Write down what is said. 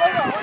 我有